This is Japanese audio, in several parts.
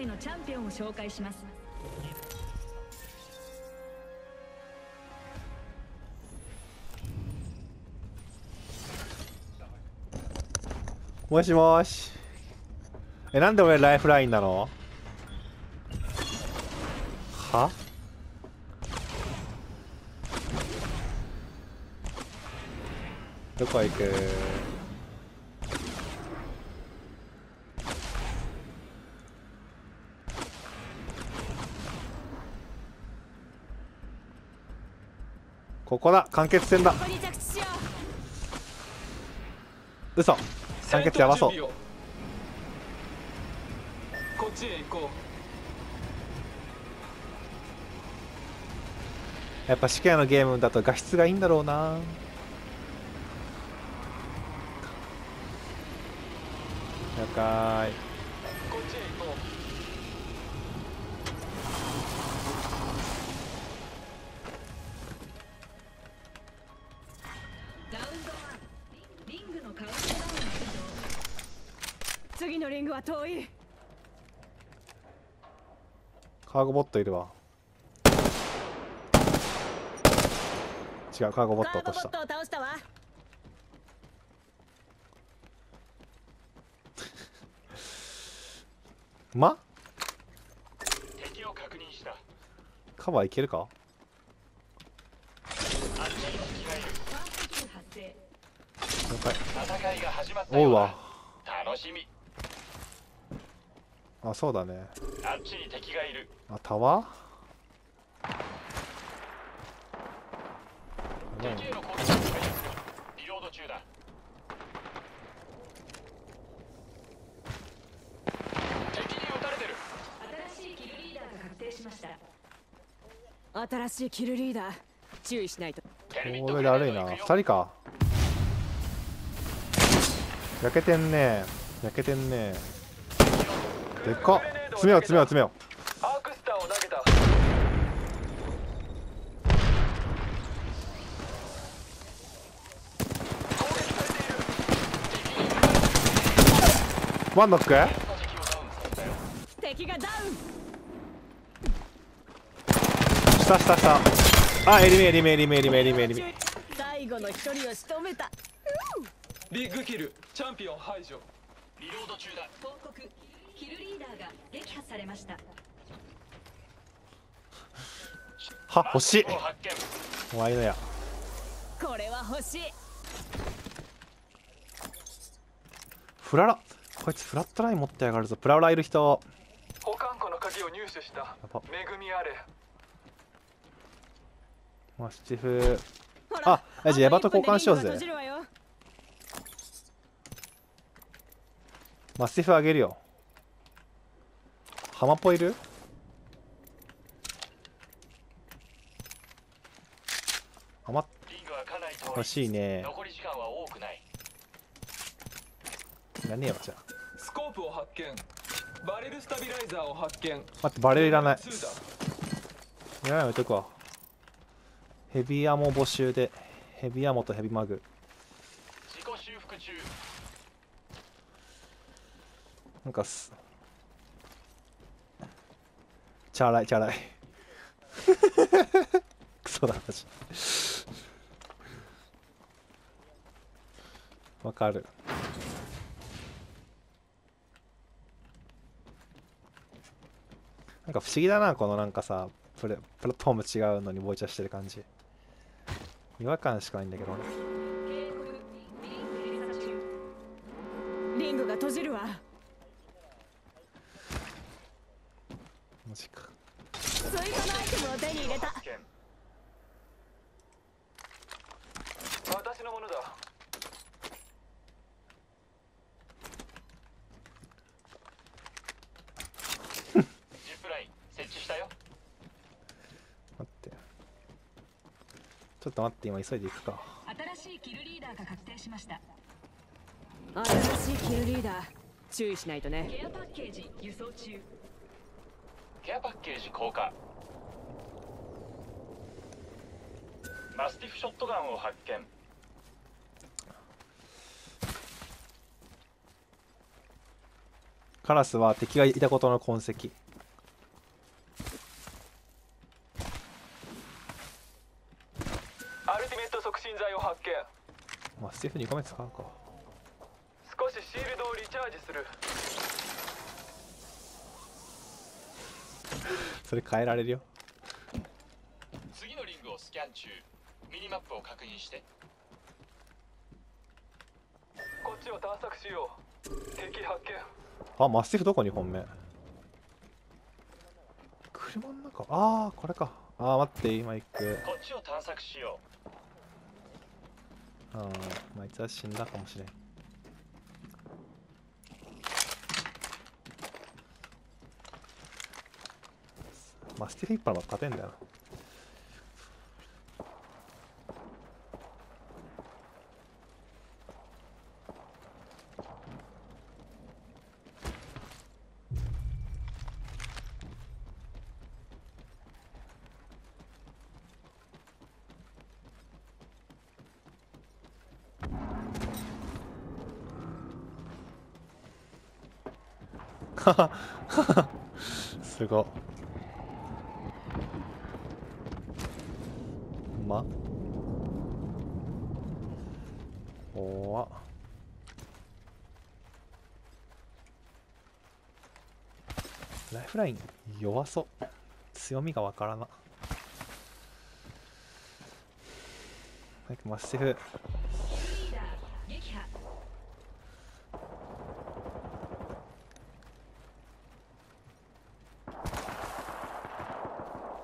回のチャンピオンを紹介します。もしもし。えなんで俺ライフラインなの？は？どこ行く？ここだ完結戦だ。嘘。完結やばそう。こっちへ行こやっぱ試験のゲームだと画質がいいんだろうな。了解次のリングは遠い。カーゴボットいるわ。違うカーゴボット落としたカーゴボットを倒したわ。ま？敵を確認した。カバーいけるか？戦いが始まったおうわ。楽しみあそうだね。あっちに敵がいる。あタワー？敵へねの攻撃がリロード中だ。敵に撃たれてる。新しいキルリーダーが確定しました。新しいキルリーダー。注意しないと。これだるいな。2人か。焼けてんね焼けてんねでっ。か詰めよう詰めよう詰めよう。アークスターを投げた攻撃されているうワンノック？敵をダウンさせたよ敵がダウン下下下。あエリメエリメエリメエリメエリメエリメ。最後の一人を仕留めた。ビッグキルチャンピオン排除。リロード中だ。報告キルリーダーが撃破されました。は欲しい。を発見ワイのや。これは欲しい。フララ。こいつフラットライン持ってやがるぞ。プラウラいる人。保管庫の鍵を入手した。ば。恵みあれ。マスティフあえじゃあエヴァと交換しようぜ。マスティフあげるよハマポいる？ハマリングはかなり遠い欲しいね。残り時間は多くない。やねえわじゃあ。スコープを発見。バレルスタビライザーを発見。待ってバレルいらない。2だ。いらない置いとくわ。ヘビーアモ募集でヘビーアモとヘビーマグ。自己修復中。なんかすチャラいチャラい。クソだマジわかる。なんか不思議だなこのなんかさプレプラットフォーム違うのにボイチャしてる感じ。違和感しかないんだけど。警のものだ。ジップライン設置したよ。待って。ちょっと待って今急いでいくか。新しいキルリーダーが確定しました。新しいキルリーダー注意しないとね。ケアパッケージ輸送中。ケアパッケージ降下マスティフショットガンを発見カラスは敵がいたことの痕跡。アルティメット促進剤を発見。まあステフ2個目使うか。少しシールドをリチャージする。それ変えられるよ。次のリングをスキャン中。ミニマップを確認して。こっちを探索しよう。敵発見あマスティフどこ2本目車の中？ああこれか。ああ待って今行く。こっちを探索しよあーまあいつは死んだかもしれん。マスティフ一本は勝てんだよな すご。っうま。っ怖。っライフライン弱そう。強みがわからな。なんかマステフリーダー撃破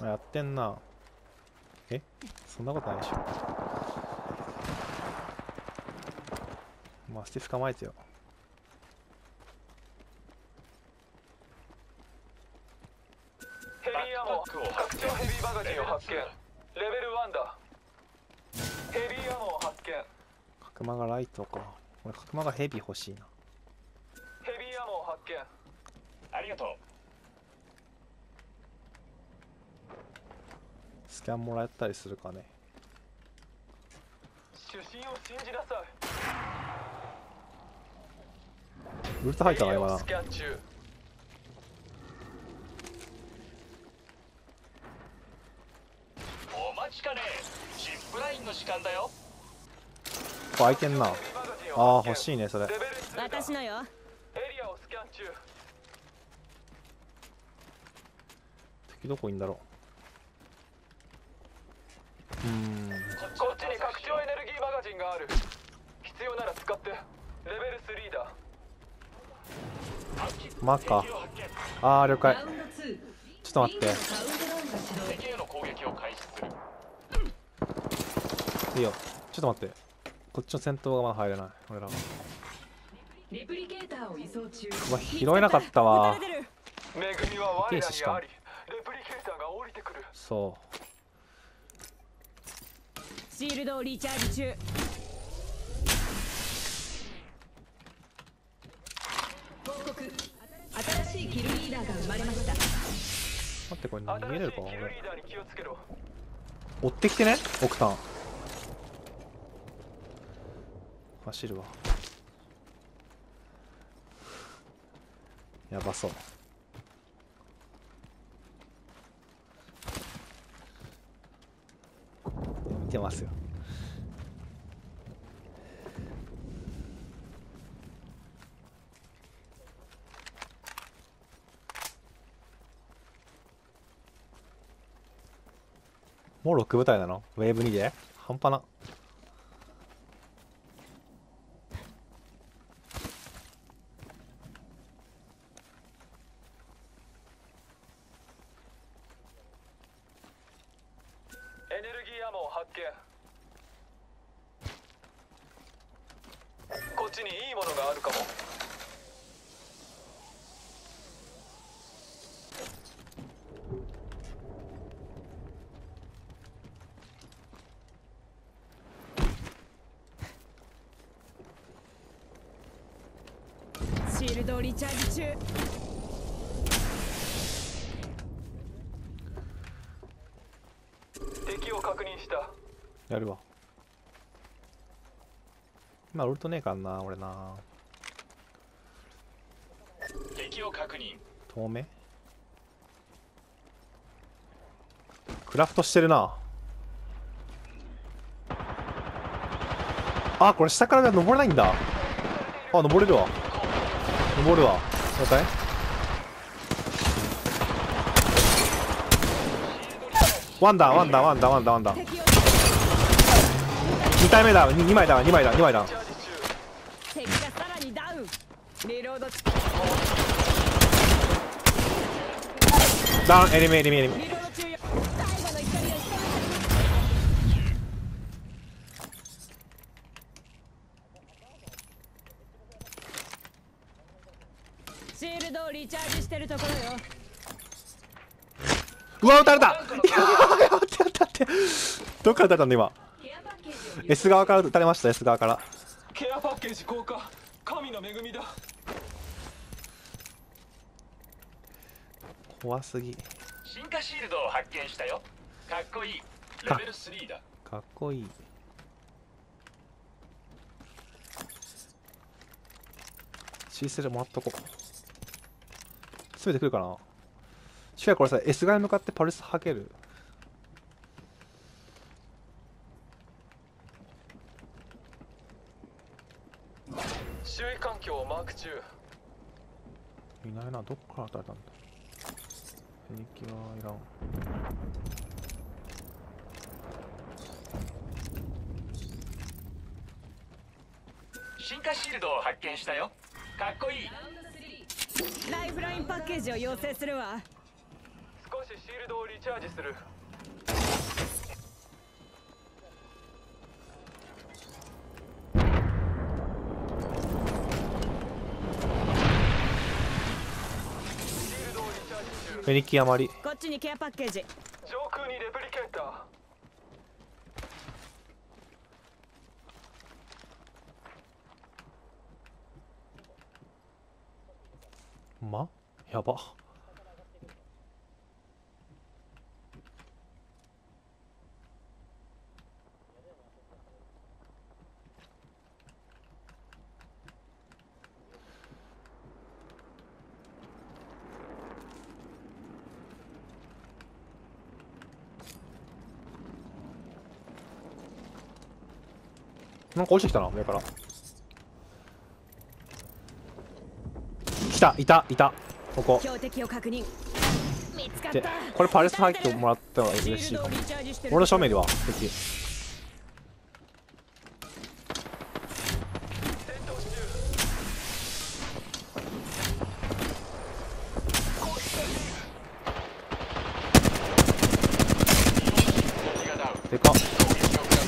あやってんな。え？そんなことないでしょ。マスティフ構えてよ。ヘビーアモ拡張ヘビーマガジンを発見。レベル1だ。ヘビーアモを発見。角間がライトか。俺角間がヘビ欲しいな。ヘビーアモを発見。うありがとうスキャンもらったりするかね。主審を信じなさい。ウルト入ったな今な。スキャン中お待ちかね。ジップラインの時間だよ。ここ開いてんな。ああ欲しいねそれ。レベル2だ私のよ。エリアをスキャン中。敵どこいんだろうマッカ。敵を発見あー了解。ちょっと待って。いいよ。ちょっと待って。こっちの戦闘がまだ入れない。俺らは。うわ拾えなかったわ。撃たれてる恵みは我らに停止しか。そう。シールドをリチャージ中報告新しいキルリーダーが生まれました。待ってこれ逃げれるか？俺追ってきてね？オクタン走るわ。やばそう。見てますよもう6部隊なの？ウェーブ2で半端なエネルギーアモを発見こっちにいいものがあるかもシールドをリチャージ中。敵を確認した。やるわ。今ウルトねえかんな俺な。敵を確認。透明クラフトしてるな。あこれ下から登れないんだ。あ登れるわ登るわ。了解ワンダーワンダーワンダーワンダーワンダー。2体目だ。2, 枚だ。2枚だ。2枚だ。ダウン。リロードダウンエリミエリミエリミリロード中よ最後の怒りをしてシールドをリチャージしてるところよ。うわ撃たれた。いやーやってやってやって。どっから撃たれたんだ今 S 側から撃たれました S 側から。ケアパッケージ降下。神の恵みだ。怖すぎ。進化シールドを発見したよ。かっこいい。レベル3だ。かっこいい。C セルもらっとこう全て来るかな？しかもこれさ S 側に向かってパルスはける？周囲環境をマーク中。いないなどっから撃たれたんだ？フェニキはいらん。進化シールドを発見したよ。かっこいいライフラインパッケージを要請するわ。少しシールドをリチャージする。シールドをリキ余り。こっちにケアパッケージ。上空にレプリケーターま？やば。なんか落ちてきたな上から。来たいたいた。ここ。でたこれパルス入ってもらったらシ嬉しいかも俺の正面では敵敵がダウンでかっ攻撃を食ら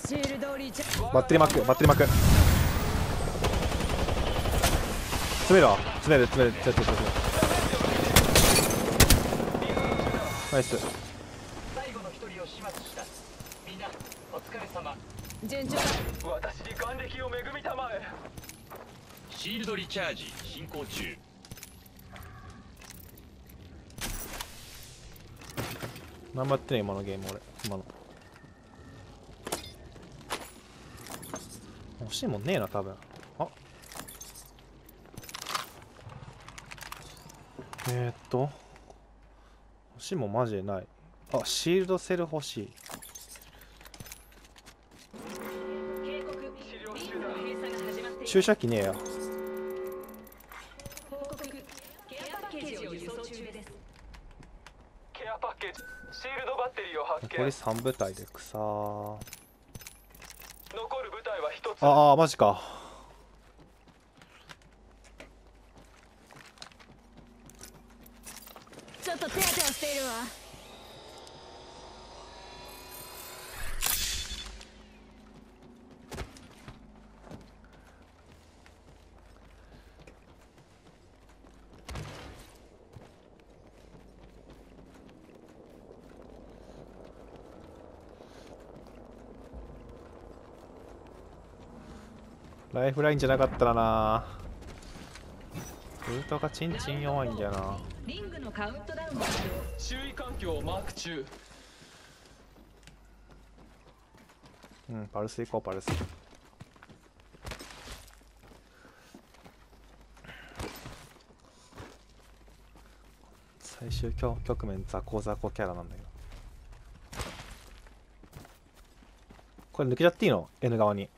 うシールドをリチャージバッテリーマックバッテリーマック。詰めるわ。詰める詰める。詰める詰めるナイス。最後の一人を始末したみんなお疲れ様。順調だ。私に眼力を恵みたまえ。シールドリチャージ進行中。頑張ってね今のゲーム俺。今の欲しいもんねえな多分。あ。えー、っと。欲しいもんマジでない。あシールドセル欲しい。注射器ねえや。報告ケアパッケージを輸送中です。ケアパッケージ。シールドバッテリーを発残り見3部隊で草ああマジか。ライフラインじゃなかったらな。ルートがチンチン弱いんだよな。環境をマーク中。うんパルス行こうパルス。最終局面ザコザコキャラなんだけど。これ抜けちゃっていいの？N 側に。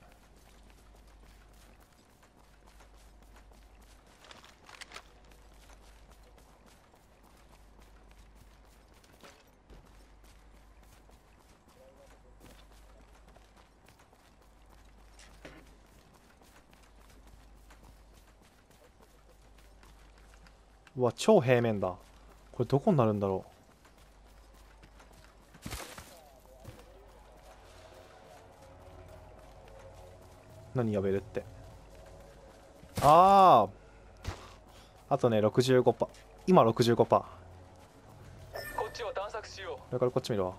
わ超平面だ。これどこになるんだろう。何呼べるって。あああとね65%パ今65%パこっちを探索しよそれからこっち見るわ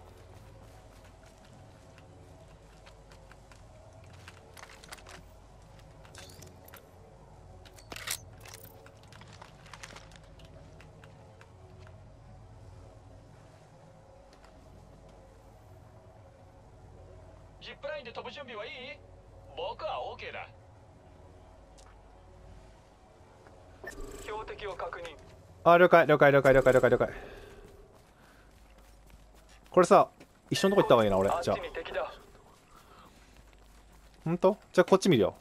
ジップラインで飛ぶ準備はいい僕は OK だう標的を確認あ了解了解了解了解了解了解。これさ一緒のとこ行った方がいいな俺。じゃあ。ほんとじゃあこっち見るよ。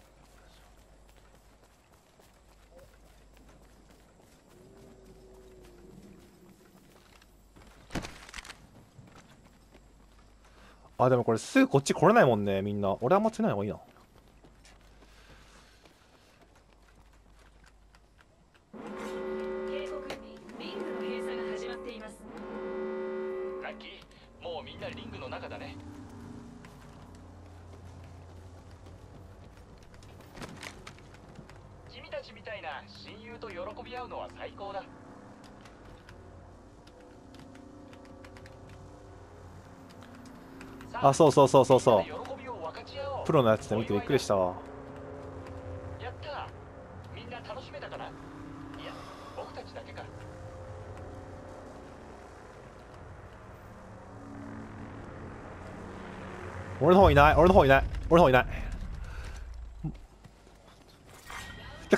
あでもこれすぐこっち来れないもんねみんな。俺あんまついない方がいいな。あそうそうそうそうそう。プロのやつで見てびっくりしたわ。やったみんな楽しめたかないや僕たちだけか。俺の方いない。俺の方いない。俺の方いない。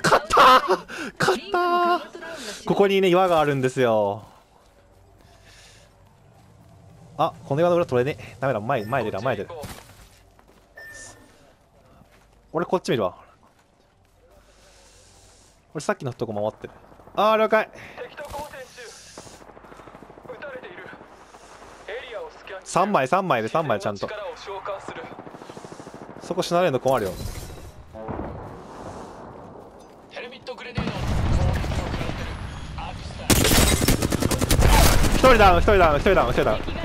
勝ったー。勝ったここにね岩があるんですよあこの岩の裏取れねえ。ダメだ前前出る前出る。俺こっち見るわ。俺さっきのとこ回ってる。あー了解。う敵と交戦中。撃たれている。エリアをスキャン。中3枚3枚で3枚ちゃんと。そこ死なれるの困るよ。ヘルミットグレネード。攻撃を食らってるアーティスター一人ダウン一人ダウン一人ダウン一人ダウン敵がダウン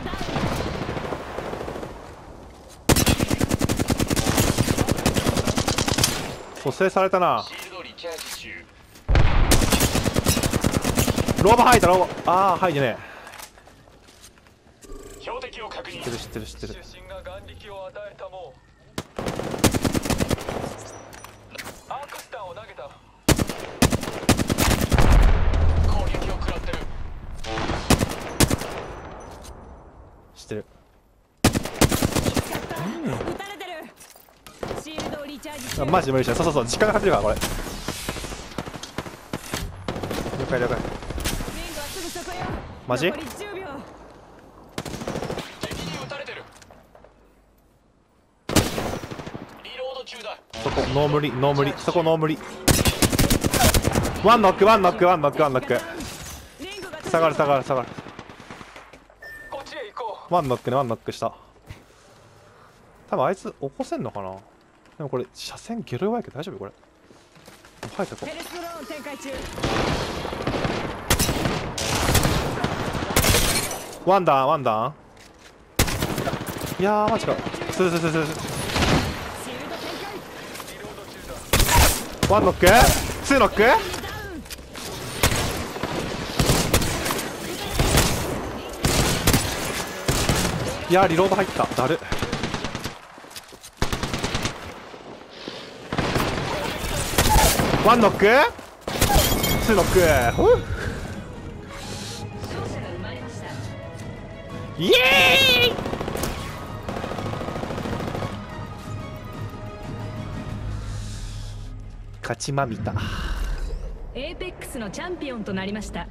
蘇生されたな。ローバ吐いたローバああ吐いてね。標的を確認。知ってる知ってる知ってる。アークスタンを投げた。攻撃を食らってる。知ってる撃たれてるシールドをリチャージ中あマジで無理したそうそうそう。時間がかかってるからこれ。了解了解。マジ？残り10秒敵に撃たれてる。リロード中だ。そこノー無理ノー無理。そこノー無理。ワンノックワンノックワンノックワンノック。下がる下がる下がる。ワンノックねワンノックした多分あいつ起こせんのかな？でもこれ車線ゲロ弱いけど大丈夫？これ。入ってこヘルスローン展開中うワンダーワンダー。いやーマジか。すすすすすワンノック？ツーノック？いやーリロード入った。だる。ワンノックツーノックイエーイ勝ちまみたエーペックスのチャンピオンとなりました。